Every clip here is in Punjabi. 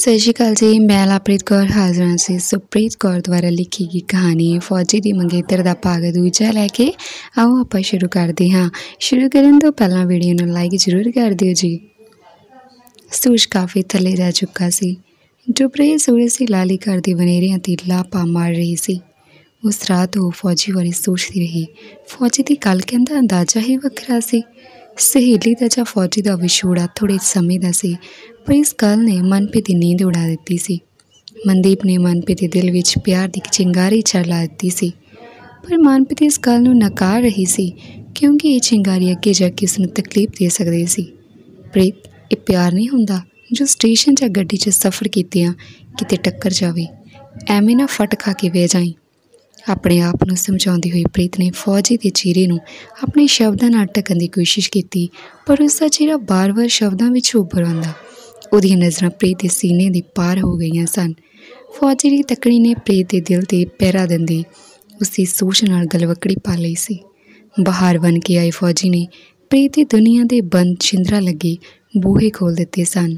ਸਤਿ ਸ਼੍ਰੀ ਅਕਾਲ ਜੀ, ਮੈਂ ਲਾਪ੍ਰੀਤ ਕੌਰ ਹਾਜ਼ਰ ਹਾਂ ਸੀ ਸੁਪ੍ਰੀਤ ਕੌਰ ਦੁਆਰਾ ਲਿਖੀ ਗਈ ਕਹਾਣੀ ਫੌਜੀ ਦੀ ਮੰਗੇਤਰ ਦਾ ਭਾਗ ਦੂਜਾ ਲੈ ਕੇ ਆਓ ਆਪਾਂ ਸ਼ੁਰੂ ਕਰਦੇ ਹਾਂ। ਸ਼ੁਰੂ ਕਰਨ ਤੋਂ ਪਹਿਲਾਂ ਵੀਡੀਓ ਨੂੰ ਲਾਈਕ ਜ਼ਰੂਰ ਕਰ ਦਿਓ ਜੀ। ਸੂਰਜ ਕਾਫੀ ਥੱਲੇ ਰਹਿ ਚੁੱਕਾ ਸੀ। ਡੁੱਬ ਰਹੇ ਸੂਰਜ ਸੀ ਲਾਲੀ ਘਰ ਕਰਦੀ ਬਨੇਰਿਆਂ ਤੇ ਲਾਪਾ ਮਾਰ ਰਹੀ ਸੀ। ਉਸ ਰਾਤ ਉਹ ਫੌਜੀ ਬਾਰੇ ਸੋਚਦੀ ਰਹੀ। ਫੌਜੀ ਦੀ ਗੱਲ ਕਹਿੰਦਾ ਅੰਦਾਜ਼ਾ ਹੀ ਵੱਖਰਾ ਸੀ। ਸਹੇਲੀ ਦਾ ਜਾਂ ਫੌਜੀ ਦਾ ਵਿਛੋੜਾ ਥੋੜੇ ਸਮੇਂ ਦਾ ਸੀ, ਪਰ ਇਸ ਗੱਲ ਨੇ ਮਨਪ੍ਰੀਤ ਦੀ ਨੀਂਦ ਉਡਾ ਦਿੱਤੀ ਸੀ। ਮਨਦੀਪ ਨੇ ਮਨਪ੍ਰੀਤ ਦੇ ਦਿਲ ਵਿੱਚ ਪਿਆਰ ਦੀ ਇੱਕ ਚਿੰਗਾਰੀ ਚਲਾ ਦਿੱਤੀ ਸੀ। ਪਰ ਮਨਪ੍ਰੀਤ ਇਸ ਗੱਲ ਨੂੰ ਨਕਾਰ ਰਹੀ ਸੀ, ਕਿਉਂਕਿ ਇਹ ਚਿੰਗਾਰੀ ਅੱਗੇ ਜਾ ਕੇ ਉਸ ਨੂੰ ਤਕਲੀਫ ਦੇ ਸਕਦੀ ਸੀ। ਪ੍ਰੀਤ, ਇਹ ਪਿਆਰ ਨਹੀਂ ਹੁੰਦਾ ਜੋ ਸਟੇਸ਼ਨ ਜਾਂ ਗੱਡੀ 'ਚ ਸਫ਼ਰ ਕੀਤਿਆਂ ਕਿਤੇ ਟੱਕਰ ਜਾਵੇ। ਐਵੇਂ ਨਾ ਫਟ ਖਾ ਕੇ ਵੇ ਜਾਈ। ਆਪਣੇ ਆਪ ਨੂੰ ਸਮਝਾਉਂਦੀ ਹੋਈ ਪ੍ਰੀਤ ਨੇ ਫੌਜੀ ਦੇ ਚਿਹਰੇ ਨੂੰ ਆਪਣੇ ਸ਼ਬਦਾਂ ਨਾਲ ਢਕਣ ਦੀ ਕੋਸ਼ਿਸ਼ ਕੀਤੀ, ਪਰ ਉਸ ਦਾ ਚਿਹਰਾ ਬਾਰ-ਬਾਰ ਸ਼ਬਦਾਂ ਵਿੱਚ ਉੱਭਰ ਆਉਂਦਾ। ਉਹਦੀਆਂ ਨਜ਼ਰਾਂ ਪ੍ਰੀਤ ਦੇ ਸੀਨੇ ਦੇ ਪਾਰ ਹੋ ਗਈਆਂ ਸਨ। ਫੌਜੀ ਦੀ ਤਕੜੀ ਨੇ ਪ੍ਰੀਤ ਦੇ ਦਿਲ ਤੇ ਪਹਿਰਾ ਦਿੰਦੀ ਉਸਦੀ ਸੋਚ ਨਾਲ ਗਲਵਕੜੀ ਪਾ ਲਈ ਸੀ। ਬਾਹਰ ਬਣ ਕੇ ਆਏ ਫੌਜੀ ਨੇ ਪ੍ਰੀਤ ਦੀ ਦੁਨੀਆ ਦੇ ਬੰਦ ਛਿੰਦਰਾ ਲੱਗੇ ਬੂਹੇ ਖੋਲ ਦਿੱਤੇ ਸਨ।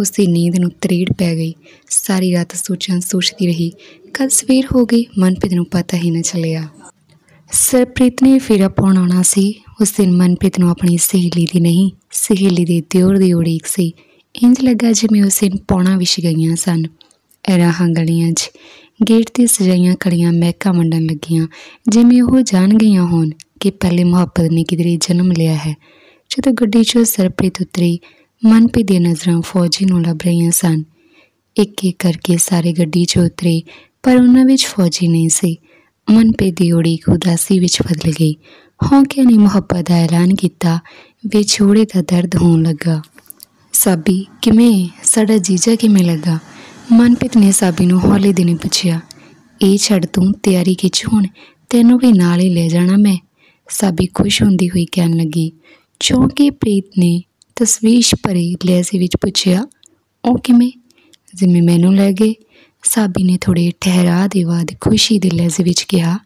ਉਸ ਦੀ ਨੀਂਦ ਨੂੰ ਤਰੀੜ ਪੈ ਗਈ। ਸਾਰੀ ਰਾਤ ਸੋਚਾਂ ਸੋਚਦੀ ਰਹੀ ਕਦ ਸਵੇਰ ਹੋ ਗਈ, ਮਨਪ੍ਰੀਤ ਨੂੰ ਪਤਾ ਹੀ ਨਾ ਚੱਲਿਆ। ਸਰਪ੍ਰੀਤ ਨੇ ਫੇਰਾ ਪਾਉਣ ਆਉਣਾ ਸੀ। ਉਸ ਦਿਨ ਮਨਪ੍ਰੀਤ ਨੂੰ ਆਪਣੀ ਸਹੇਲੀ ਦੀ ਨਹੀਂ, ਸਹੇਲੀ ਦੇ ਦਿਓਰ ਦੀ ਉਡੀਕ ਸੀ। ਇੰਜ ਲੱਗਾ ਜਿਵੇਂ ਉਸ ਦਿਨ ਪੌਣਾ ਵਿਛ ਗਈਆਂ ਸਨ। ਰਾਹਾਂ ਗਲੀਆਂ 'ਚ, ਗੇਟ ਤੇ ਸਜਾਈਆਂ ਖੜੀਆਂ ਮਹਿਕਾਂ ਵੰਡਣ ਲੱਗੀਆਂ। ਜਿਵੇਂ ਉਹ ਜਾਣ ਗਈਆਂ ਹੋਣ ਕਿ ਪਹਿਲੇ ਮੁਹੱਬਤ ਨੇ ਕਿਧਰੇ ਜਨਮ ਲਿਆ ਹੈ। ਜਦੋਂ ਗੱਡੀ 'ਚੋਂ ਸਰਪ੍ਰੀਤ ਉਤਰੀ, ਮਨਪ੍ਰੀਤ ਦੀਆਂ ਨਜ਼ਰਾਂ ਫੌਜੀ ਨੂੰ ਲੱਭ ਰਹੀਆਂ ਸਨ। ਇੱਕ ਇੱਕ ਕਰਕੇ ਸਾਰੇ ਗੱਡੀ 'ਚ ਉਤਰੇ। ਪਰ ਉਹਨਾਂ ਵਿੱਚ ਫੌਜੀ ਨਹੀਂ ਸੀ। ਮਨਪ੍ਰੀਤ ਦੀ ਉਡੀਕ ਉਦਾਸੀ ਵਿੱਚ ਬਦਲ ਗਈ। ਹੌਂਕਿਆਂ ਨੇ ਮੁਹੱਬਤ ਦਾ ਐਲਾਨ ਕੀਤਾ ਵਿਛੋੜੇ ਦਾ ਦਰਦ ਹੋਣ ਲੱਗਾ। ਸਾਬੀ, ਕਿਵੇਂ? ਸਾਡਾ ਜੀਜਾ ਕਿਵੇਂ ਲੱਗਾ? ਮਨਪ੍ਰੀਤ ਨੇ ਸਾਬੀ ਨੂੰ ਹੌਲੀ ਦਿਨੇ ਪੁੱਛਿਆ, ਇਹ ਛੱਡ ਤੂੰ, ਤਿਆਰੀ ਖਿੱਚ ਹੁਣ, ਤੈਨੂੰ ਵੀ ਨਾਲ ਹੀ ਲੈ ਜਾਣਾ ਮੈਂ? ਸਾਬੀ ਖੁਸ਼ ਹੁੰਦੀ ਹੋਈ ਕਹਿਣ ਲੱਗੀ ਚੌਂਕੇ ਪ੍ਰੀਤ ਨੇ ਤਸਵੀਸ਼ ਭਰੇ ਲਹਿਜ਼ੇ ਵਿੱਚ ਪੁੱਛਿਆ, ਉਹ ਕਿਵੇਂ? ਜਿਵੇਂ ਮੈਨੂੰ ਲੈ ਗਏ ਸਾਬੀ ਨੇ ਥੋੜੇ ਠਹਿਰਾ ਦੇ ਬਾਅਦ ਖੁਸ਼ੀ ਦੇ ਲਹਿਜ਼ੇ ਵਿੱਚ ਕਿਹਾ,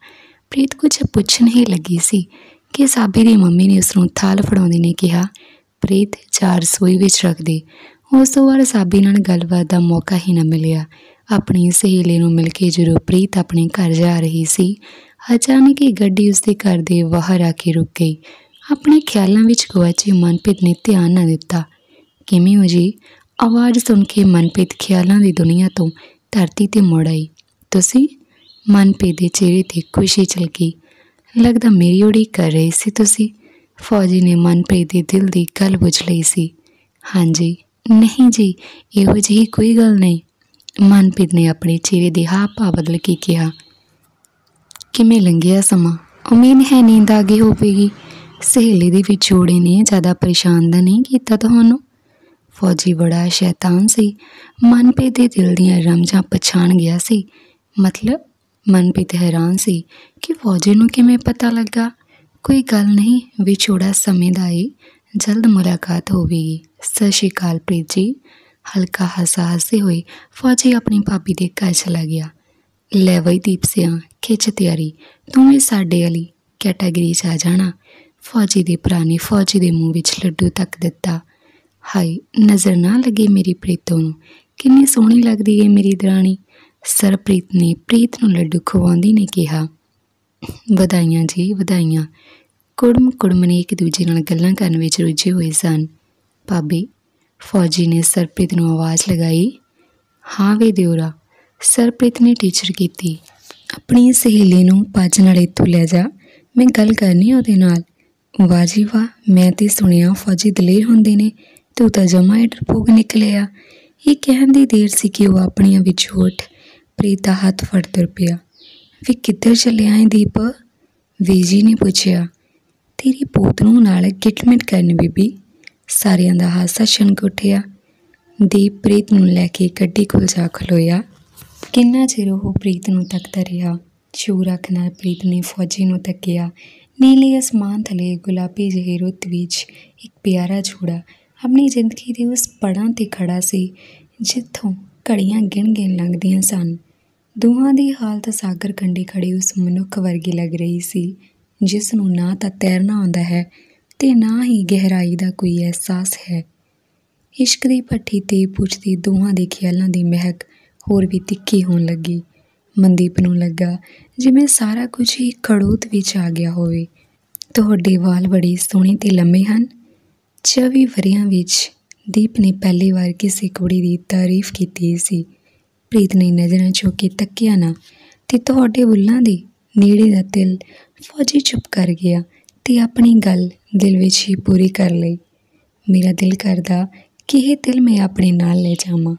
ਪ੍ਰੀਤ, ਕੁਝ ਪੁੱਛਣ ਹੀ ਲੱਗੀ ਸੀ ਕਿ ਸਾਬੀ ਦੀ ਮੰਮੀ ਨੇ ਉਸ ਨੂੰ ਥਾਲ ਫੜਾਉਂਦੀ ਨੇ ਕਿਹਾ, ਪ੍ਰੀਤ, ਚਾਰ ਸੋਈ ਵਿੱਚ ਰੱਖ ਦੇ। ਉਸ ਤੋਂ ਬਾਅਦ ਸਾਬੀ ਨਾਲ ਗੱਲਬਾਤ ਦਾ ਮੌਕਾ ਹੀ ਨਾ ਮਿਲਿਆ। ਆਪਣੀ ਸਹੇਲੀ ਨੂੰ ਮਿਲ ਕੇ ਜਦੋਂ ਪ੍ਰੀਤ ਆਪਣੇ ਘਰ ਜਾ ਰਹੀ ਸੀ, ਅਚਾਨਕ ਹੀ ਗੱਡੀ ਉਸਦੇ ਘਰ ਦੇ ਬਾਹਰ ਆ ਕੇ ਰੁਕ ਗਈ। ਆਪਣੇ ਖਿਆਲਾਂ ਵਿੱਚ ਗਵਾਚੀ ਮਨਪ੍ਰੀਤ ਨੇ ਧਿਆਨ ਨਾ ਦਿੱਤਾ। ਕਿਵੇਂ ਹੋ ਜੀ? ਆਵਾਜ਼ ਸੁਣ ਕੇ ਮਨਪ੍ਰੀਤ ਖਿਆਲਾਂ ਦੀ ਦੁਨੀਆ ਤੋਂ ਧਰਤੀ ਤੇ ਮੁੜ ਆਈ। ਤੁਸੀਂ ਮਨਪ੍ਰੀਤ ਦੇ ਚਿਹਰੇ ਤੇ ਖੁਸ਼ੀ ਝਲਕੀ ਲੱਗਦਾ ਮੇਰੀ ਉਡੀਕ ਕਰ ਰਹੇ ਸੀ ਤੁਸੀਂ। ਫੌਜੀ ਨੇ ਮਨਪ੍ਰੀਤ ਦੇ ਦਿਲ ਦੀ ਗੱਲ ਬੁੱਝ ਲਈ ਸੀ। ਹਾਂਜੀ, ਨਹੀਂ ਜੀ, ਇਹੋ ਜਿਹੀ ਕੋਈ ਗੱਲ ਨਹੀਂ। ਮਨਪ੍ਰੀਤ ਨੇ ਆਪਣੇ ਚਿਹਰੇ ਦੇ ਹਾਵ ਭਾਵ ਬਦਲ ਕੇ ਕਿਹਾ। ਕਿਵੇਂ ਲੰਘਿਆ ਸਮਾਂ? ਉਮੀਦ ਹੈ ਨੀਂਦ ਆ ਗਈ ਹੋਵੇਗੀ। ਸਹੇਲੀ ਦੇ ਵਿਛੋੜੇ ਨੇ, ਜ਼ਿਆਦਾ ਪਰੇਸ਼ਾਨ ਤਾਂ ਨਹੀਂ ਕੀਤਾ ਤੁਹਾਨੂੰ? ਫੌਜੀ ਬੜਾ ਸ਼ੈਤਾਨ ਸੀ। ਮਨਪ੍ਰੀਤ ਦੇ ਦਿਲ ਦੀਆਂ ਰਮਜਾਂ ਪਛਾਣ ਗਿਆ ਸੀ। ਮਤਲਬ ਮਨਪ੍ਰੀਤ ਹੈਰਾਨ ਸੀ ਕਿ ਫੌਜੀ ਨੂੰ ਕਿਵੇਂ ਪਤਾ ਲੱਗਾ। ਕੋਈ ਗੱਲ ਨਹੀਂ ਵਿਛੋੜਾ ਸਮੇਂ ਦਾ ਏ। ਜਲਦ ਮੁਲਾਕਾਤ ਹੋਵੇਗੀ। ਸਤਿ ਸ਼੍ਰੀ ਅਕਾਲ ਪ੍ਰੀਤ ਜੀ। ਹਲਕਾ ਹਸਾ ਹੱਸਦੇ ਹੋਏ ਫੌਜੀ ਆਪਣੀ ਭਾਬੀ ਦੇ ਘਰ ਚਲਾ ਗਿਆ। ਲੈ ਵਈ ਦੀਪ ਸਿਆ, ਖਿੱਚ ਤਿਆਰੀ। ਤੂੰ ਵੀ ਸਾਡੇ ਵਾਲੀ ਕੈਟਾਗਰੀ 'ਚ ਆ ਜਾਣਾ। ਫੌਜੀ ਦੇ ਭਰਾ ਨੇ ਫੌਜੀ ਦੇ ਮੂੰਹ ਵਿੱਚ ਲੱਡੂ ਤੱਕ ਦਿੱਤਾ। ਹਾਏ, ਨਜ਼ਰ ਨਾ ਲੱਗੇ ਮੇਰੀ ਪ੍ਰੀਤੋ ਨੂੰ। ਕਿੰਨੀ ਸੋਹਣੀ ਲੱਗਦੀ ਏ ਮੇਰੀ ਦਰਾਣੀ। ਸਰਪ੍ਰੀਤ ਨੇ ਪ੍ਰੀਤ ਨੂੰ ਲੱਡੂ ਖਵਾਉਂਦੀ ਨੇ ਕਿਹਾ, ਵਧਾਈਆਂ ਜੀ, ਵਧਾਈਆਂ। ਕੁੜਮ ਕੁੜਮ ਨੇ ਇੱਕ ਦੂਜੇ ਨਾਲ ਗੱਲਾਂ ਕਰਨ ਵਿੱਚ ਰੁੱਝੇ ਹੋਏ ਸਨ। ਭਾਬੀ, ਫੌਜੀ ਨੇ ਸਰਪ੍ਰੀਤ ਨੂੰ ਆਵਾਜ਼ ਲਗਾਈ, ਹਾਂ ਵੇ ਦਿਉਰਾ ਸਰਪ੍ਰੀਤ ਨੇ ਟੀਚਰ ਕੀਤੀ। ਆਪਣੀ ਸਹੇਲੀ ਨੂੰ ਭੱਜ ਨਾਲ ਇੱਥੋਂ ਲੈ ਜਾ। ਮੈਂ ਗੱਲ ਕਰਨੀ ਉਹਦੇ ਨਾਲ। ਵਾਹ ਜੀ ਵਾਹ, ਮੈਂ ਤੇ ਸੁਣਿਆ ਫੌਜੀ ਦਲੇਰ ਹੁੰਦੇ ਨੇ। ਤੂੰ ਤਾਂ ਜਮਾ ਹੀ ਡਰਪੋਕ ਨਿਕਲਿਆ। ਇਹ ਕਹਿਣ ਦੀ ਦੇਰ ਸੀ ਕਿ ਉਹ ਆਪਣੀਆਂ ਵਿੱਚ ਉੱਠ ਪ੍ਰੀਤ ਦਾ ਹੱਥ ਫੜ ਤੁਰ ਪਿਆ। ਵੀ ਕਿੱਧਰ ਚੱਲਿਆ ਹੈ ਦੀਪ? ਵੀਜੀ ਨੇ ਪੁੱਛਿਆ, ਤੇਰੀ ਪੋਤ ਨੂੰ ਨਾਲ ਗਿਟਮਿਟ ਕਰਨ ਬੀਬੀ। ਸਾਰਿਆਂ ਦਾ ਹਾਸਾ ਛਣਕ ਉੱਠਿਆ। ਦੀਪ ਪ੍ਰੀਤ ਨੂੰ ਲੈ ਕੇ ਗੱਡੀ ਕੋਲ ਜਾ ਖਲੋਇਆ। ਕਿੰਨਾ ਚਿਰ ਉਹ ਪ੍ਰੀਤ ਨੂੰ ਤੱਕਦਾ ਰਿਹਾ। ਸ਼ੂਰ ਅੱਖ ਨਾਲ ਪ੍ਰੀਤ ਨੇ ਫੌਜੀ ਨੂੰ ਤੱਕਿਆ। ਨੀਲੇ ਅਸਮਾਨ ਥਲੇ ਗੁਲਾਬੀ ਜਿਹੇ ਰੁੱਤ ਵਿੱਚ ਇੱਕ ਪਿਆਰਾ ਝੂੜਾ ਆਪਣੀ ਜ਼ਿੰਦਗੀ ਦੇ ਉਸ ਪੜਾਂ ਤੇ ਖੜਾ ਸੀ, ਜਿੱਥੋਂ ਘੜੀਆਂ ਗਿਣ ਗਿਣ ਲੰਘਦੀਆਂ ਸਨ। ਦੋਹਾਂ ਦੀ ਹਾਲਤ ਸਾਗਰ ਕੰਢੇ ਖੜੀ ਉਸ ਮਨੁੱਖ ਵਰਗੀ ਲੱਗ ਰਹੀ ਸੀ ਜਿਸ ਨੂੰ ਨਾ ਤਾਂ ਤੈਰਨਾ ਆਉਂਦਾ ਹੈ ਤੇ ਨਾ ਹੀ ਗਹਿਰਾਈ ਦਾ ਕੋਈ ਅਹਿਸਾਸ ਹੈ। ਇਸ਼ਕ ਦੀ ਭੱਠੀ ਤੇ ਪੁੱਛਦੀ ਦੋਹਾਂ ਦੇ ਖਿਆਲਾਂ ਦੀ ਮਹਿਕ ਹੋਰ ਵੀ ਤਿੱਖੀ ਹੋਣ ਲੱਗੀ। ਮਨਦੀਪ ਨੂੰ ਲੱਗਾ ਜਿਵੇਂ ਸਾਰਾ ਕੁਝ ਹੀ ਖੜੋਤ ਵਿੱਚ ਆ ਗਿਆ ਹੋਵੇ। ਤੁਹਾਡੇ ਵਾਲ ਬੜੇ ਸੋਹਣੇ ਤੇ ਲੰਮੇ ਹਨ। 24 ਵਰਿਆਂ ਵਿੱਚ ਦੀਪ ਨੇ ਪਹਿਲੀ ਵਾਰ ਕਿਸੇ ਕੁੜੀ ਦੀ ਤਾਰੀਫ ਕੀਤੀ ਸੀ। ਪ੍ਰੀਤ ਨੇ ਨਜ਼ਰਾਂ ਚੁੱਕ ਕੇ ਤੱਕਿਆ ਨਾ ਤੇ ਤੁਹਾਡੇ ਬੁੱਲਾਂ ਦੇ ਨੇੜੇ ਦਾ ਦਿਲ ਫੌਜੀ ਚੁੱਪ ਕਰ ਗਿਆ ਤੇ ਆਪਣੀ ਗੱਲ ਦਿਲ ਵਿੱਚ ਹੀ ਪੂਰੀ ਕਰ ਲਈ। ਮੇਰਾ ਦਿਲ ਕਰਦਾ ਕਿ ਇਹ ਦਿਲ ਮੈਂ ਆਪਣੇ ਨਾਲ ਲੈ ਜਾਵਾਂ।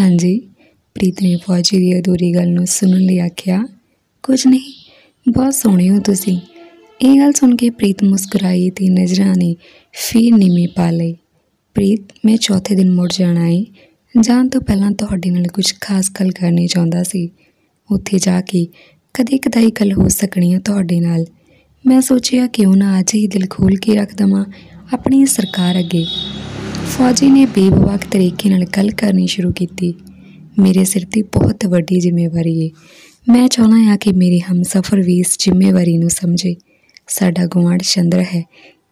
ਹਾਂਜੀ, ਪ੍ਰੀਤ ਨੇ ਫੌਜੀ ਦੀ ਅਧੂਰੀ ਗੱਲ ਨੂੰ ਸੁਣਨ ਲਈ ਆਖਿਆ, ਕੁਝ ਨਹੀਂ, ਬਹੁਤ ਸੋਹਣੇ ਹੋ ਤੁਸੀਂ। ਇਹ ਗੱਲ ਸੁਣ ਕੇ ਪ੍ਰੀਤ ਮੁਸਕਰਾਈ ਤੇ ਨਜ਼ਰਾਂ ਨੇ ਫੇਰ ਨੀਵੇਂ ਪਾ ਲਈ। ਪ੍ਰੀਤ, ਮੈਂ ਚੌਥੇ ਦਿਨ ਮੁੜ ਜਾਣਾ ਏ। ਜਾਣ ਤੋਂ ਪਹਿਲਾਂ ਤੁਹਾਡੇ ਨਾਲ ਕੁਝ ਖਾਸ ਗੱਲ ਕਰਨੀ ਚਾਹੁੰਦਾ ਸੀ। ਉੱਥੇ ਜਾ ਕੇ ਕਦੇ ਕਦਾਈ ਗੱਲ ਹੋ ਸਕਣੀ ਹੈ ਤੁਹਾਡੇ ਨਾਲ। ਮੈਂ ਸੋਚਿਆ ਕਿਉਂ ਨਾ ਅੱਜ ਹੀ ਦਿਲ ਖੋਲ ਕੇ ਰੱਖ ਦਵਾਂ ਆਪਣੀ ਸਰਕਾਰ ਅੱਗੇ। ਫੌਜੀ ਨੇ ਬੇਬਵਾਕ ਤਰੀਕੇ ਨਾਲ ਗੱਲ ਕਰਨੀ ਸ਼ੁਰੂ ਕੀਤੀ। ਮੇਰੇ ਸਿਰ ਤੇ ਬਹੁਤ ਵੱਡੀ ਜ਼ਿੰਮੇਵਾਰੀ ਹੈ ਮੈਂ ਚਾਹੁੰਦਾ ਹਾਂ ਕਿ ਮੇਰੇ ਹਮਸਫਰ ਵੀ ਇਸ ਜ਼ਿੰਮੇਵਾਰੀ ਨੂੰ ਸਮਝੇ। ਸਾਡਾ ਗੁਆਂਢ ਚੰਦਰ ਹੈ।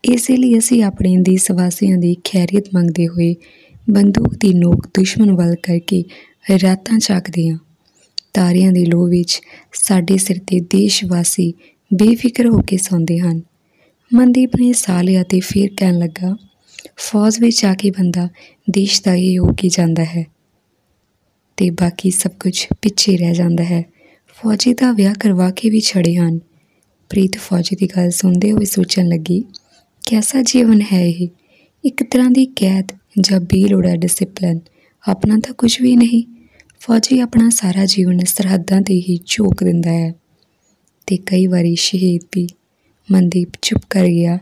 ਇਸੇ ਲਈ ਅਸੀਂ ਆਪਣੇ ਦੇਸ਼ ਵਾਸੀਆਂ ਦੀ ਖੈਰੀਅਤ ਮੰਗਦੇ ਹੋਏ ਬੰਦੂਕ ਦੀ ਨੋਕ ਦੁਸ਼ਮਣ ਵੱਲ ਕਰਕੇ ਰਾਤਾਂ ਚੱਕਦੇ ਹਾਂ। ਤਾਰਿਆਂ ਦੇ ਲੋਹ ਵਿੱਚ ਸਾਡੇ ਸਿਰ ਤੇ ਦੇਸ਼ ਵਾਸੀ ਬੇਫਿਕਰ ਹੋ ਕੇ ਸੌਂਦੇ ਹਨ। ਮਨਦੀਪ ਨੇ ਸਾਹ ਲਿਆ ਤੇ ਫਿਰ ਕਹਿਣ ਲੱਗਾ, ਫੌਜ ਵਿੱਚ ਆ ਕੇ ਬੰਦਾ ਦੇਸ਼ ਦਾ ਹੀ ਹੋ ਕੇ ਜਾਂਦਾ ਹੈ ਤੇ ਬਾਕੀ ਸਭ ਕੁਝ ਪਿੱਛੇ ਰਹਿ ਜਾਂਦਾ ਹੈ। ਫੌਜੀ ਦਾ ਵਿਆਹ ਕਰਵਾ ਕੇ ਵੀ ਛੜੇ ਹਨ। ਪ੍ਰੀਤ ਫੌਜੀ ਦੀ ਗੱਲ ਸੁਣਦੇ ਹੋਏ ਸੋਚਣ ਲੱਗੀ ਕਿਹਦਾ ਜੀਵਨ ਹੈ ਇਹ? ਇੱਕ ਤਰ੍ਹਾਂ ਦੀ ਕੈਦ ਜਾਂ ਬੇਲੋੜਾ ਡਿਸਪਲਨ ਆਪਣਾ ਤਾਂ ਕੁਝ ਵੀ ਨਹੀਂ। ਫੌਜੀ ਆਪਣਾ ਸਾਰਾ ਜੀਵਨ ਸਰਹੱਦਾਂ ਤੇ ਹੀ ਝੋਕ ਦਿੰਦਾ ਹੈ। ਤੇ ਕਈ ਵਾਰੀ ਸ਼ਹੀਦ ਵੀ ਮਨਦੀਪ ਚੁੱਪ ਕਰ ਗਿਆ।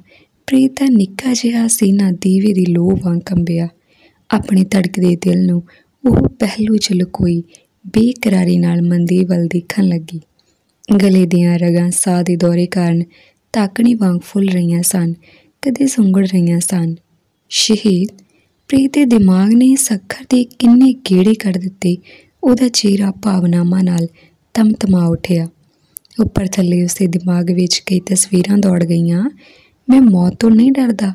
ਪ੍ਰੀਤ ਦਾ ਨਿੱਕਾ ਜਿਹਾ ਸੀਨਾ ਦੀਵੇ ਦੀ ਲੋਹ ਵਾਂਗ ਕੰਬਿਆ। ਆਪਣੇ ਧੜਕਦੇ ਦਿਲ ਨੂੰ ਉਹ ਪਹਿਲੂ ਚ ਲੁਕੋਈ ਬੇਕਰਾਰੀ ਨਾਲ ਮਨਦੀਪ ਵੱਲ ਦੇਖਣ ਲੱਗੀ। ਗਲੇ ਦੀਆਂ ਰਗਾਂ ਸਾਹ ਦੇ ਦੌਰੇ ਕਾਰਨ ਤਾਕਣੀ ਵਾਂਗ ਫੁੱਲ ਰਹੀਆਂ ਸਨ, ਕਦੇ ਸੁੰਗੜ ਰਹੀਆਂ ਸਨ। ਸ਼ਹੀਦ, ਪ੍ਰੀਤ ਦੇ ਦਿਮਾਗ ਨੇ ਸੱਖਰ ਦੇ ਕਿੰਨੇ ਗੇੜੇ ਕੱਢ ਦਿੱਤੇ। ਉਹਦਾ ਚਿਹਰਾ ਭਾਵਨਾਵਾਂ ਨਾਲ ਤਮਤਮਾ ਉੱਠਿਆ। ਉੱਪਰ ਥੱਲੇ ਉਸਦੇ ਦਿਮਾਗ ਵਿੱਚ ਕਈ ਤਸਵੀਰਾਂ ਦੌੜ ਗਈਆਂ। ਮੈਂ ਮੌਤ ਤੋਂ ਨਹੀਂ ਡਰਦਾ।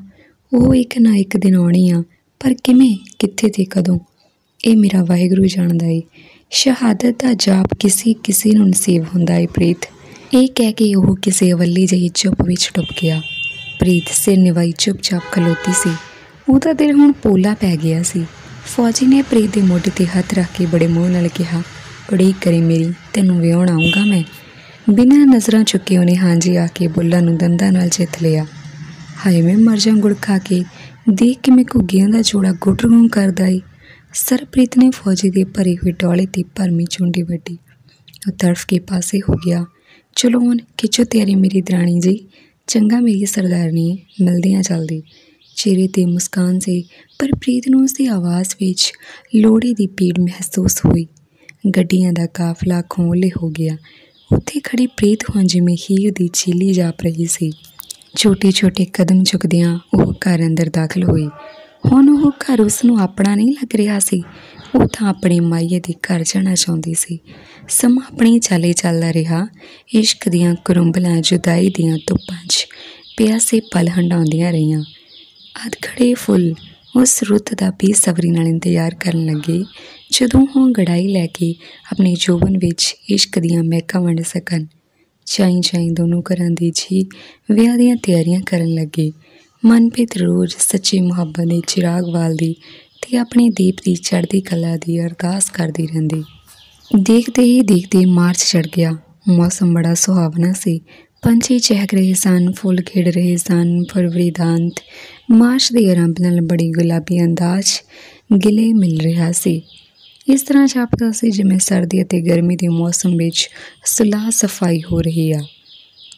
ਉਹ ਇੱਕ ਨਾ ਇੱਕ ਦਿਨ ਆਉਣੀ ਆ, ਪਰ ਕਿਵੇਂ, ਕਿੱਥੇ ਤੇ ਕਦੋਂ? ਇਹ ਮੇਰਾ ਵਾਹਿਗੁਰੂ ਜਾਣਦਾ ਏ। ਸ਼ਹਾਦਤ ਦਾ ਜਾਪ ਕਿਸੇ ਕਿਸੇ ਨੂੰ ਨਸੀਬ ਹੁੰਦਾ ਏ ਪ੍ਰੀਤ। ਇਹ ਕਹਿ ਕੇ ਉਹ ਕਿਸੇ ਅਵੱਲੀ ਜਿਹੀ ਚੁੱਪ ਵਿੱਚ ਡੁੱਬ ਗਿਆ। ਪ੍ਰੀਤ ਸਿਰ ਨਿਵਾਈ ਚੁੱਪਚਾਪ ਖਲੋਤੀ ਸੀ। ਉਹਦਾ ਦਿਲ ਹੁਣ ਪੋਲਾ ਪੈ ਗਿਆ ਸੀ। ਫੌਜੀ ਨੇ ਪ੍ਰੀਤ ਦੇ ਮੋਢੇ ਤੇ ਹੱਥ ਰੱਖ ਕੇ ਬੜੇ ਮੋਹ ਨਾਲ ਕਿਹਾ, ਉਡੀਕ ਕਰੇ ਮੇਰੀ, ਤੈਨੂੰ ਵਿਆਹਣ ਆਉਂਗਾ ਮੈਂ? ਬਿਨਾਂ ਨਜ਼ਰਾਂ ਚੁੱਕੇ ਉਹਨੇ ਹਾਂਜੀ ਆ ਕੇ ਬੁੱਲਾਂ ਨੂੰ ਦੰਦਾਂ ਨਾਲ ਜਿੱਤ ਲਿਆ। ਹਾਏ, ਮੈਂ ਮਰ ਜਾਂ ਗੁੜ ਖਾ ਕੇ, ਦੇਖ ਕੇ ਮੇ ਘੁੱਗੀਆਂ ਦਾ ਜੋੜਾ ਗੁੱਟਰਗੂੰ ਕਰਦਾ ਏ। ਸਰਪ੍ਰੀਤ ਨੇ ਫੌਜੀ ਦੇ ਭਰੇ ਹੋਏ ਡੋਲੇ ਤੇ ਭਰਮੀ ਚੁੰਡੀ ਵੱਡੀ ਉਹ ਤੜਫ ਕੇ ਪਾਸੇ ਹੋ ਗਿਆ। ਚਲੋ ਹੁਣ, ਖਿੱਚੋ ਤਿਆਰੀ ਮੇਰੀ ਦਰਾਣੀ ਜੀ। ਚੰਗਾ ਮੇਰੀ ਸਰਦਾਰਨੀ, ਮਿਲਦੇ ਆ ਜਲਦੀ। ਚਿਹਰੇ ਤੇ ਮੁਸਕਾਨ ਸੀ, ਪਰ ਪ੍ਰੀਤ ਨੂੰ ਉਸ ਦੀ ਆਵਾਜ਼ ਵਿੱਚ ਲੋੜੀ ਦੀ ਪੀੜ ਮਹਿਸੂਸ ਹੋਈ। ਗੱਡੀਆਂ ਦਾ ਕਾਫਲਾ ਖੋਲੇ ਹੋ ਗਿਆ। ਉੱਥੇ ਖੜੀ ਪ੍ਰੀਤ ਹੁਣ ਜਿਵੇਂ ਹੀਰ ਦੀ ਚੀਲੀ ਜਾਪ ਰਹੀ ਸੀ। ਛੋਟੇ ਛੋਟੇ ਕਦਮ ਚੁੱਕਦਿਆਂ ਉਹ ਘਰ ਅੰਦਰ ਦਾਖਲ ਹੋਈ। ਹੁਣ ਉਹ ਘਰ ਉਸ ਨੂੰ ਆਪਣਾ ਨਹੀਂ ਲੱਗ ਰਿਹਾ ਸੀ। ਉਹ ਤਾਂ ਆਪਣੇ ਮਾਈਏ ਦੇ ਘਰ ਜਾਣਾ ਚਾਹੁੰਦੀ ਸੀ। ਸਮਾਂ ਆਪਣੀ ਚਾਲੇ ਚੱਲਦਾ ਰਿਹਾ। ਇਸ਼ਕ ਦੀਆਂ ਕਰੁੰਬਲਾਂ, ਜੁਦਾਈ ਦੀਆਂ ਧੁੱਪਾਂ 'ਚ ਪਿਆਸੇ ਪਲ ਹੰਡਾਉਂਦੀਆਂ ਰਹੀਆਂ। ਅਧ ਫੁੱਲ ਉਸ ਰੁੱਤ ਦਾ ਬੇਸਬਰੀ ਨਾਲ ਇੰਤਜ਼ਾਰ ਕਰਨ ਲੱਗੇ, ਜਦੋਂ ਉਹ ਗੜਾਈ ਲੈ ਕੇ ਆਪਣੇ ਜੋਬਨ ਵਿੱਚ ਇਸ਼ਕ ਦੀਆਂ ਮਹਿਕਾਂ ਵੰਡ ਸਕਣ ਚਾਈ ਚਾਈ ਦੋਨੋਂ ਘਰਾਂ ਦੀ ਜੀ ਵਿਆਹ ਦੀਆਂ ਤਿਆਰੀਆਂ ਕਰਨ ਲੱਗੇ। ਮਨਪ੍ਰੀਤ ਰੋਜ਼ ਸੱਚੀ ਮੁਹੱਬਤ ਦੇ ਚਿਰਾਗ ਵਾਲਦੀ ਤੇ ਆਪਣੇ ਦੀਪ ਦੀ ਚੜ੍ਹਦੀ ਕਲਾ ਦੀ ਅਰਦਾਸ ਕਰਦੀ ਰਹਿੰਦੀ। ਦੇਖਦੇ ਹੀ ਦੇਖਦੇ ਮਾਰਚ ਚੜ ਗਿਆ। ਮੌਸਮ ਬੜਾ ਸੁਹਾਵਣਾ ਸੀ। ਪੰਛੀ ਚਹਿਕ ਰਹੇ ਸਨ, ਫੁੱਲ ਖਿੜ ਰਹੇ ਸਨ, ਫਰਵਰੀ ਦਾ ਅੰਤ। ਮਾਰਚ ਦੇ ਆਰੰਭ ਨਾਲ ਬੜੀ ਗੁਲਾਬੀ ਅੰਦਾਜ਼ ਗਿਲੇ ਮਿਲ ਰਿਹਾ ਸੀ। ਇਸ ਤਰ੍ਹਾਂ ਜਾਪਦਾ ਸੀ ਜਿਵੇਂ ਸਰਦੀ ਅਤੇ ਗਰਮੀ ਦੇ ਮੌਸਮ ਵਿੱਚ ਸੁਲਾਹ ਸਫ਼ਾਈ ਹੋ ਰਹੀ ਆ।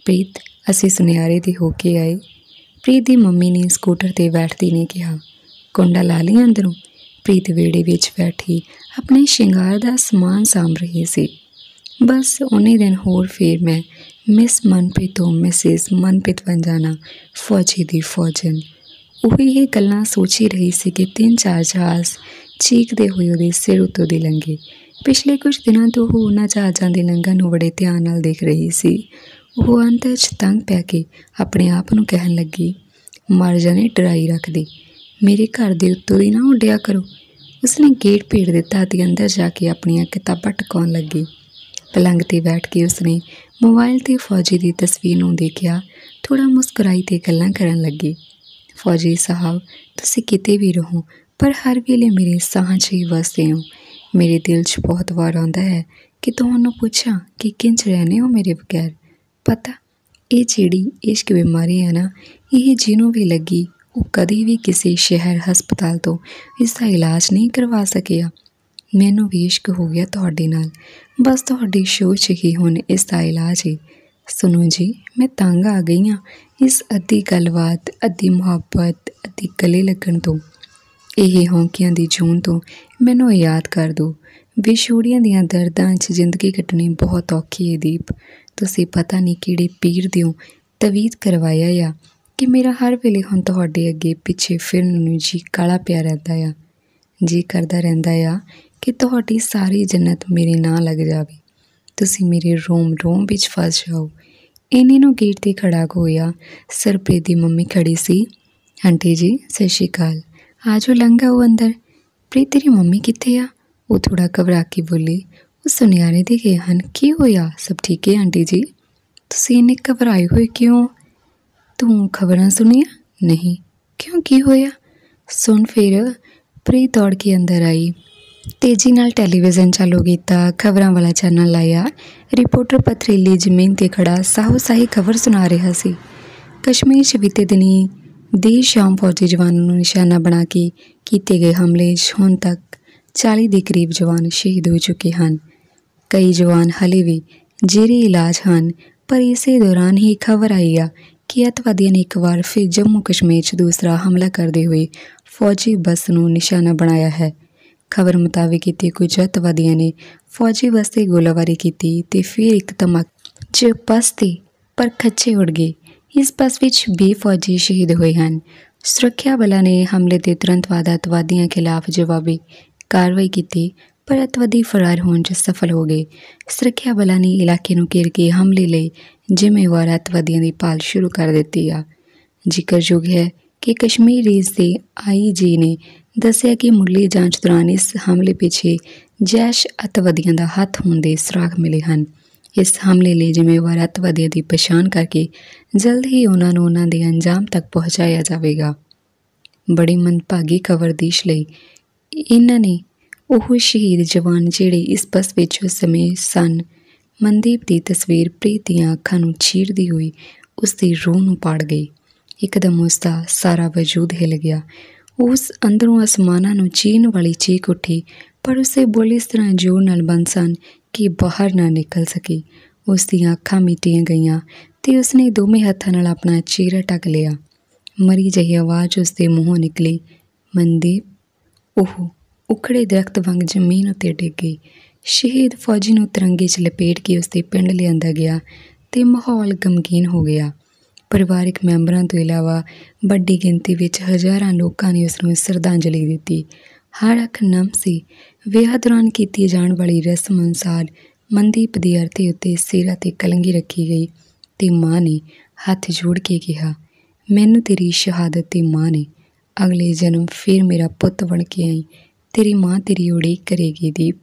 ਪ੍ਰੀਤ, ਅਸੀਂ ਸੁਨਿਆਰੇ ਦੇ ਹੋ ਕੇ ਆਏ। ਪ੍ਰੀਤ ਦੀ ਮੰਮੀ ਨੇ ਸਕੂਟਰ ਤੇ ਬੈਠਦੀ ਨੇ ਕਿਹਾ, ਕੁੰਡਾ ਲਾ ਲਈ ਅੰਦਰੋਂ? ਪ੍ਰੀਤ ਵੇੜੇ ਵਿੱਚ ਬੈਠੀ ਆਪਣੇ ਸ਼ਿੰਗਾਰ ਦਾ ਸਮਾਨ ਸਾਂਭ ਰਹੀ ਸੀ। ਬਸ ਉਹਨੇ ਦਿਨ ਹੋਰ ਫੇਰ ਮੈਂ ਮਿਸ ਮਨਪ੍ਰੀਤ ਤੋਂ ਮਿਸਿਸ ਮਨਪ੍ਰੀਤ ਬਣ ਜਾਣਾ, ਫੌਜੀ ਦੀ ਫੌਜਨ। ਉਹ ਇਹ ਗੱਲਾਂ ਸੋਚੀ ਰਹੀ ਸੀ ਕਿ ਤਿੰਨ ਚਾਰ ਜਹਾਜ਼ ਚੀਕਦੇ ਹੋਏ ਉਹਦੇ ਸਿਰ ਉੱਤੋਂ ਦੀ ਲੰਘੇ। ਪਿਛਲੇ ਕੁਝ ਦਿਨਾਂ ਤੋਂ ਉਹ ਉਹਨਾਂ ਜਹਾਜ਼ਾਂ ਦੇ ਲੰਘਣ ਨੂੰ ਬੜੇ ਧਿਆਨ ਨਾਲ ਦੇਖ ਰਹੀ ਸੀ। ਉਹ ਅੰਦਰ ਚ ਤੰਗ ਪੈ ਕੇ ਆਪਣੇ ਆਪ ਨੂੰ ਕਹਿਣ ਲੱਗੀ ਮਰ ਜਾਣੇ ਡਰਾਈ ਰੱਖਦੀ ਮੇਰੇ ਘਰ ਦੇ ਉੱਤੋਂ ਦੀ ਨਾ ਉੱਡਿਆ ਕਰੋ। ਉਸਨੇ ਗੇਟ ਭੇੜ ਦਿੱਤਾ ਅਤੇ ਅੰਦਰ ਜਾ ਕੇ ਆਪਣੀਆਂ ਕਿਤਾਬਾਂ ਟਕਾਉਣ ਲੱਗੀ। ਪਲੰਗ ਤੇ ਬੈਠ ਕੇ ਉਸਨੇ ਮੋਬਾਈਲ ਤੇ ਫੌਜੀ ਦੀ ਤਸਵੀਰ ਨੂੰ ਦੇਖਿਆ। ਥੋੜਾ ਮੁਸਕਰਾਈ ਤੇ ਗੱਲਾਂ ਕਰਨ ਲੱਗੀ। ਫੌਜੀ ਸਾਹਿਬ, ਤੁਸੀਂ ਕਿਤੇ ਵੀ ਰਹੋ, ਪਰ ਹਰ ਵੇਲੇ ਮੇਰੇ ਸਾਹ 'ਚ ਹੀ ਵਸਦੇ ਹੋ। ਮੇਰੇ ਦਿਲ 'ਚ ਬਹੁਤ ਵਾਰ ਆਉਂਦਾ ਹੈ ਕਿ ਤੁਹਾਨੂੰ ਪੁੱਛਾਂ ਕਿ ਕਿੰਜ ਰਹਨੇ ਹੋ ਮੇਰੇ ਬਗੈਰ? ਪਤਾ, ਇਹ ਜਿਹੜੀ ਇਸ਼ਕ ਬਿਮਾਰੀ ਹੈ ਨਾ, ਇਹ ਜਿਹਨੂੰ ਵੀ ਲੱਗੀ, ਉਹ ਕਦੇ ਵੀ ਕਿਸੇ ਸ਼ਹਿਰ ਹਸਪਤਾਲ ਤੋਂ ਇਸ ਦਾ ਇਲਾਜ ਨਹੀਂ ਕਰਵਾ ਸਕਿਆ। ਮੈਨੂੰ ਵੀ ਇਸ਼ਕ ਹੋ ਗਿਆ ਤੁਹਾਡੇ ਨਾਲ। ਬਸ ਤੁਹਾਡੀ ਸ਼ੋਅ 'ਚ ਹੀ ਹੁਣ ਇਸ ਦਾ ਇਲਾਜ ਹੈ ਸੁਣੋ ਜੀ, ਮੈਂ ਤੰਗ ਆ ਗਈ ਹਾਂ ਇਸ ਅੱਧੀ ਗੱਲਬਾਤ, ਅੱਧੀ ਮੁਹੱਬਤ, ਅੱਧੀ ਗਲੇ ਲੱਗਣ ਤੋਂ। ਇਹ ਹੌਂਕਿਆਂ ਦੀ ਜੂਨ ਤੋਂ ਮੈਨੂੰ ਯਾਦ ਕਰ ਦੋ। ਵਿਛੋੜੀਆਂ ਦੀਆਂ ਦਰਦਾਂ 'ਚ ਜ਼ਿੰਦਗੀ ਕੱਟਣੀ ਬਹੁਤ ਔਖੀ ਹੈ ਦੀਪ। ਤੁਸੀਂ ਪਤਾ ਨਹੀਂ ਕਿਹੜੇ ਪੀਰ ਦਿਓ, ਤਵੀਤ ਕਰਵਾਇਆ ਆ ਕਿ ਮੇਰਾ ਹਰ ਵੇਲੇ ਹੁਣ ਤੁਹਾਡੇ ਅੱਗੇ ਪਿੱਛੇ ਫਿਰਨ ਨੂੰ ਜੀ ਕਾਲਾ ਪਿਆ ਰਹਿੰਦਾ ਆ। ਜੀ ਕਰਦਾ ਰਹਿੰਦਾ ਆ ਕਿ ਤੁਹਾਡੀ ਸਾਰੀ ਜੰਨਤ ਮੇਰੇ ਨਾਂ ਲੱਗ ਜਾਵੇ। ਤੁਸੀਂ ਮੇਰੇ ਰੋਮ ਰੋਮ ਵਿੱਚ ਫਸ ਜਾਓ। ਇੰਨੇ ਨੂੰ ਗੇਟ ਤੇ ਖੜਾ ਹੋਇਆ ਸਰਪ੍ਰੀਤ ਦੀ ਮੰਮੀ ਖੜੀ ਸੀ। ਆਂਟੀ ਜੀ, ਸਤਿ ਸ਼੍ਰੀ ਅਕਾਲ। ਆਜੋ ਲੰਘਾ ਉਹ ਅੰਦਰ। ਪ੍ਰੀਤ ਤੇਰੀ ਮੰਮੀ ਕਿੱਥੇ ਆ? ਉਹ ਥੋੜਾ ਘਬਰਾ ਕੇ ਬੋਲੀ ਉਹ ਸੁਨਿਆਰੇ ਦੇ ਗਏ ਹਨ। ਕੀ ਹੋਇਆ? ਸਭ ਠੀਕ ਹੈ ਆਂਟੀ ਜੀ? ਤੁਸੀਂ ਇੰਨੇ ਘਬਰਾਏ ਹੋਏ ਕਿਉਂ? ਤੂੰ ਖਬਰਾਂ ਸੁਣੀਆਂ? ਨਹੀਂ। ਕਿਉਂ ਕੀ ਹੋਇਆ? ਸੁਣ ਫਿਰ। ਪ੍ਰੀ ਦੌੜ ਕੇ ਅੰਦਰ ਆਈ। ਤੇਜ਼ੀ ਨਾਲ ਟੈਲੀਵਿਜ਼ਨ ਚਾਲੂ ਕੀਤਾ, ਖਬਰਾਂ ਵਾਲਾ ਚੈਨਲ ਲਾਇਆ। ਰਿਪੋਰਟਰ ਪਥਰੀਲੀ ਜ਼ਮੀਨ ਤੇ ਖੜਾ ਸਾਹੋ ਸਾਹੀ ਖਬਰ ਸੁਣਾ ਰਿਹਾ ਸੀ। ਕਸ਼ਮੀਰ 'ਚ ਬੀਤੇ ਦਿਨੀ ਦੇਰ ਸ਼ਾਮ ਫੌਜੀ ਜਵਾਨਾਂ ਨੂੰ ਨਿਸ਼ਾਨਾ ਬਣਾ ਕੇ ਕੀਤੇ ਗਏ ਹਮਲੇ 'ਚ ਹੁਣ ਤੱਕ 40 ਦੇ ਕਰੀਬ ਜਵਾਨ ਸ਼ਹੀਦ ਹੋ ਚੁੱਕੇ ਹਨ। ਕਈ ਜਵਾਨ ਹਲੇ ਵੀ ਜੇਰੇ ਇਲਾਜ ਹਨ, ਪਰ ਇਸੇ ਦੌਰਾਨ ਹੀ ਖਬਰ ਆਈ ਆ ਕਿ ਅਤਵਾਦੀਆਂ ਨੇ ਇੱਕ ਵਾਰ ਫਿਰ ਜੰਮੂ ਕਸ਼ਮੀਰ 'ਚ ਦੂਸਰਾ ਹਮਲਾ ਕਰਦੇ ਹੋਏ ਫੌਜੀ ਬੱਸ ਨੂੰ ਨਿਸ਼ਾਨਾ ਬਣਾਇਆ ਹੈ। ਖਬਰ ਮੁਤਾਬਕ ਇਤੇ ਕੁਝ ਅਤਵਾਦੀਆਂ ਨੇ ਫੌਜੀ ਬੱਸ ਤੇ ਗੋਲਾਬਾਰੀ ਕੀਤੀ ਤੇ ਫਿਰ ਇੱਕ ਧਮਾਕ ਚ ਬੱਸ ਤੇ ਪਰ ਖੱਚੇ ਉੱਡ ਗਏ। ਇਸ ਬੱਸ ਵਿੱਚ 20 ਫੌਜੀ ਸ਼ਹੀਦ ਹੋਏ ਹਨ। ਸੁਰੱਖਿਆ ਬਲਾਂ ਨੇ ਹਮਲੇ ਤੇ ਤੁਰੰਤ ਬਾਅਦ ਅਤਵਾਦੀਆਂ ਖਿਲਾਫ ਜਵਾਬੀ ਕਾਰਵਾਈ ਕੀਤੀ। ਪਰ ਅਤਵਾਦੀ ਫਰਾਰ ਹੋਣ 'ਚ ਸਫਲ ਹੋ ਗਏ। ਸੁਰੱਖਿਆ ਬਲਾਂ ਨੇ ਇਲਾਕੇ ਨੂੰ ਘੇਰ ਕੇ ਹਮਲੇ ਲਈ ਜ਼ਿੰਮੇਵਾਰ ਅੱਤਵਾਦੀਆਂ ਦੀ ਭਾਲ ਸ਼ੁਰੂ ਕਰ ਦਿੱਤੀ ਆ। ਜ਼ਿਕਰਯੋਗ ਹੈ ਕਿ ਕਸ਼ਮੀਰ ਰੇਂਜ ਦੇ ਆਈਜੀ ਨੇ ਦੱਸਿਆ ਕਿ ਮੁੱਢਲੀ ਜਾਂਚ ਦੌਰਾਨ ਇਸ ਹਮਲੇ ਪਿੱਛੇ ਜੈਸ਼ ਅੱਤਵਾਦੀਆਂ ਦਾ ਹੱਥ ਹੋਣ ਦੇ ਸੁਰਾਗ ਮਿਲੇ ਹਨ। ਇਸ ਹਮਲੇ ਲਈ ਜ਼ਿੰਮੇਵਾਰ ਅੱਤਵਾਦੀਆਂ ਦੀ ਪਛਾਣ ਕਰਕੇ ਜਲਦ ਹੀ ਉਹਨਾਂ ਨੂੰ ਉਹਨਾਂ ਦੇ ਅੰਜਾਮ ਤੱਕ ਪਹੁੰਚਾਇਆ ਜਾਵੇਗਾ। ਬੜੀ ਮੰਦਭਾਗੀ ਖਬਰ ਦੇਸ਼ ਲਈ ਇਹਨਾਂ ਨੇ ਉਹ ਸ਼ਹੀਦ ਜਵਾਨ ਜਿਹੜੇ ਇਸ ਬੱਸ ਵਿੱਚ ਉਸ ਸਮੇਂ ਸਨ। ਮਨਦੀਪ ਦੀ ਤਸਵੀਰ ਪ੍ਰੀਤ ਦੀਆਂ ਅੱਖਾਂ ਨੂੰ ਚੀਰਦੀ ਹੋਈ ਉਸ ਦੀ ਰੂਹ ਨੂੰ ਪਾੜ ਗਈ। ਇੱਕਦਮ ਉਸ ਦਾ ਸਾਰਾ ਵਜੂਦ ਹਿਲ ਗਿਆ। ਉਸ ਅੰਦਰੋਂ ਅਸਮਾਨਾਂ ਨੂੰ ਚੀਨ ਵਾਲੀ ਚੀਕ ਉੱਠੀ, ਪਰ ਉਸੇ ਬੋਲੀ ਇਸ ਤਰ੍ਹਾਂ ਜੋਰ ਨਾਲ ਬੰਦ ਸਨ ਕਿ ਬਾਹਰ ਨਾ ਨਿਕਲ ਸਕੀ। ਉਸ ਦੀਆਂ ਅੱਖਾਂ ਮੀਟੀਆਂ ਗਈਆਂ ਤੇ ਉਸਨੇ ਦੋਵੇਂ ਹੱਥਾਂ ਨਾਲ ਆਪਣਾ ਚਿਹਰਾ ਟਕ ਲਿਆ। ਮਰੀ ਜਿਹੀ ਆਵਾਜ਼ ਉਸ ਦੇ ਮੂੰਹੋਂ ਨਿਕਲੀ, ਮਨਦੀਪ ਉਹ ਉਖੜੇ ਦਰਖਤ ਵਾਂਗ ਜ਼ਮੀਨ ਉੱਤੇ ਡਿੱਗ ਗਈ। ਸ਼ਹੀਦ ਫੌਜੀ ਨੂੰ ਤਿਰੰਗੇ 'ਚ ਲਪੇਟ ਕੇ ਉਸਦੇ ਪਿੰਡ ਲਿਆਂਦਾ ਗਿਆ ਤੇ ਮਾਹੌਲ ਗਮਗੀਨ ਹੋ ਗਿਆ। ਪਰਿਵਾਰਕ ਮੈਂਬਰਾਂ ਤੋਂ ਇਲਾਵਾ ਵੱਡੀ ਗਿਣਤੀ ਵਿੱਚ ਹਜ਼ਾਰਾਂ ਲੋਕਾਂ ਨੇ ਉਸ ਨੂੰ ਸ਼ਰਧਾਂਜਲੀ ਦਿੱਤੀ। ਹਰ ਅੱਖ ਨਮ ਸੀ। ਵਿਆਹ ਦੌਰਾਨ ਕੀਤੀ ਜਾਣ ਵਾਲੀ ਰਸਮ ਅਨੁਸਾਰ ਮਨਦੀਪ ਦੀ ਅਰਥੀ ਉੱਤੇ ਸਿਰ ਤੇ ਕਲੰਗੀ ਰੱਖੀ ਗਈ ਤੇ ਮਾਂ ਨੇ ਹੱਥ ਜੋੜ ਕੇ ਕਿਹਾ, ਮੈਨੂੰ ਤੇਰੀ ਸ਼ਹਾਦਤ ਤੇ ਮਾਂ ਨੇ। ਅਗਲੇ ਜਨਮ ਫਿਰ ਮੇਰਾ ਪੁੱਤ ਬਣ ਕੇ ਆਈ। ਤੇਰੀ ਮਾਂ ਤੇਰੀ ਉਡੀਕ ਕਰੇਗੀ ਦੀਪ।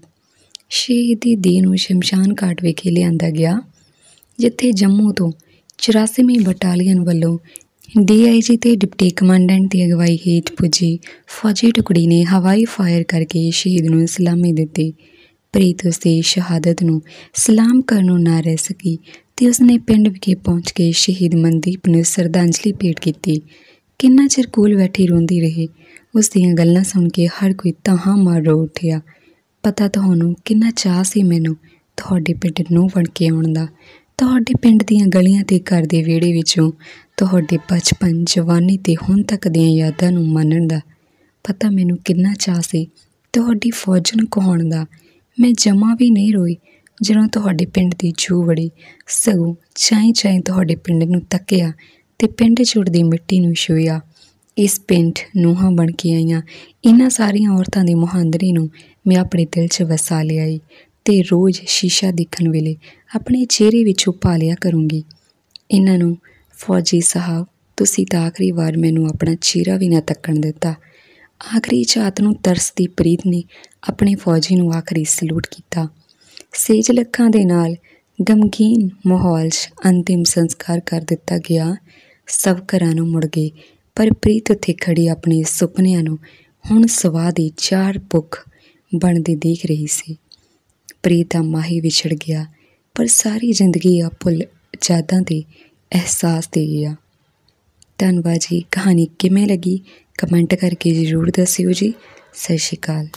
ਸ਼ਹੀਦੀ ਦੀ ਨੂੰ ਸ਼ਮਸ਼ਾਨ ਘਾਟ ਵਿਖੇ ਲਿਆਂਦਾ ਗਿਆ, ਜਿੱਥੇ ਜੰਮੂ ਤੋਂ 84ਵੀਂ ਬਟਾਲੀਅਨ ਵੱਲੋਂ ਡੀਆਈਜੀ ਤੇ ਡਿਪਟੀ ਕਮਾਂਡੈਂਟ ਦੀ ਅਗਵਾਈ ਹੇਠ ਪੁੱਜੀ ਫੌਜੀ ਟੁਕੜੀ ਨੇ ਹਵਾਈ ਫਾਇਰ ਕਰਕੇ ਸ਼ਹੀਦ ਨੂੰ ਸਲਾਮੀ ਦਿੱਤੀ। ਪ੍ਰੀਤ ਉਸ ਦੀ ਸ਼ਹਾਦਤ ਨੂੰ ਸਲਾਮ ਕਰਨੋਂ ਨਾ ਰਹਿ ਸਕੀ ਤੇ ਉਸਨੇ ਪਿੰਡ ਵਿਖੇ ਪਹੁੰਚ ਕੇ ਸ਼ਹੀਦ ਮਨਦੀਪ ਨੂੰ ਸ਼ਰਧਾਂਜਲੀ ਭੇਟ ਕੀਤੀ। ਕਿੰਨਾ ਚਿਰ ਕੋਲ ਬੈਠੀ ਰੋਂਦੀ ਰਹੀ ਉਸ ਦੀਆਂ ਗੱਲਾਂ ਸੁਣ ਕੇ ਹਰ ਕੋਈ ਤਾਹਾਂ ਮਾਰ ਰੋ ਉੱਠਿਆ। ਪਤਾ ਤੁਹਾਨੂੰ ਕਿੰਨਾ ਚਾਹ ਸੀ ਮੈਨੂੰ ਤੁਹਾਡੇ ਪਿੰਡ ਨੂੰ ਵੜ ਕੇ ਆਉਣ ਦਾ। ਤੁਹਾਡੇ ਪਿੰਡ ਦੀਆਂ ਗਲੀਆਂ ਤੇ ਘਰ ਦੇ ਵਿਹੜੇ ਵਿੱਚੋਂ ਤੁਹਾਡੇ ਬਚਪਨ, ਜਵਾਨੀ ਤੇ ਹੁਣ ਤੱਕ ਦੀਆਂ ਯਾਦਾਂ ਨੂੰ ਮੰਨਣ ਦਾ। ਪਤਾ ਮੈਨੂੰ ਕਿੰਨਾ ਚਾਹ ਸੀ ਤੁਹਾਡੀ ਫੌਜਨ ਕਹਾਉਣ ਦਾ। ਮੈਂ ਜਮਾ ਵੀ ਨਹੀਂ ਰੋਈ ਜਦੋਂ ਤੁਹਾਡੇ ਪਿੰਡ ਦੀ ਜੂ ਵੜੀ। ਸਗੋਂ ਚਾਈ ਚਾਈ ਤੁਹਾਡੇ ਪਿੰਡ ਨੂੰ ਤੱਕਿਆ ਤੇ ਪਿੰਡ ਛੁੱਟਦੀ ਮਿੱਟੀ ਨੂੰ ਛੂਇਆ ਇਸ ਪਿੰਡ ਨੂੰਹਾਂ ਬਣ ਕੇ ਆਈਆਂ। ਇਹਨਾਂ ਸਾਰੀਆਂ ਔਰਤਾਂ ਦੀ ਮੁਹਾਂਦਰੀ ਨੂੰ ਮੈਂ ਆਪਣੇ ਦਿਲ 'ਚ ਵਸਾ ਲਿਆਈ ਤੇ ਰੋਜ਼ ਸ਼ੀਸ਼ਾ ਦੇਖਣ ਵੇਲੇ ਆਪਣੇ ਚਿਹਰੇ ਵਿੱਚੋਂ ਪਾਲਿਆ ਕਰੂੰਗੀ। ਇਹਨਾਂ ਨੂੰ, ਫੌਜੀ ਸਾਹਿਬ, ਤੁਸੀਂ ਤਾਂ ਆਖਰੀ ਵਾਰ ਮੈਨੂੰ ਆਪਣਾ ਚਿਹਰਾ ਵੀ ਨਾ ਤੱਕਣ ਦਿੱਤਾ। ਆਖਰੀ ਝਾਤ ਨੂੰ ਤਰਸਦੀ ਪ੍ਰੀਤ ਨੇ ਆਪਣੇ ਫੌਜੀ ਨੂੰ ਆਖਰੀ ਸਲੂਟ ਕੀਤਾ। ਸੇਜ ਲੱਖਾਂ ਦੇ ਨਾਲ ਗਮਗੀਨ ਮਾਹੌਲ 'ਚ ਅੰਤਿਮ ਸੰਸਕਾਰ ਕਰ ਦਿੱਤਾ ਗਿਆ। ਸਭ ਘਰਾਂ ਨੂੰ ਮੁੜ ਗਏ। ਪਰ ਪ੍ਰੀਤ ਉੱਥੇ ਖੜੀ ਆਪਣੇ ਸੁਪਨਿਆਂ ਨੂੰ ਹੁਣ ਸਵਾਦ ਦੀ ਚਾਰ ਭੁੱਖ ਬਣਦੀ ਦੇਖ ਰਹੀ ਸੀ। ਪ੍ਰੀਤ ਦਾ ਮਾਹੀ ਵਿਛੜ ਗਿਆ, ਪਰ ਸਾਰੀ ਜ਼ਿੰਦਗੀ ਆ ਭੁੱਲ ਯਾਦਾਂ ਦੇ ਅਹਿਸਾਸ ਦੇ ਗਿਆ ਧੰਨਵਾਦ ਜੀ, ਕਹਾਣੀ ਕਿਵੇਂ ਲੱਗੀ? ਕਮੈਂਟ ਕਰਕੇ ਜ਼ਰੂਰ ਦੱਸਿਓ ਜੀ। ਸਤਿ ਸ਼੍ਰੀ ਅਕਾਲ।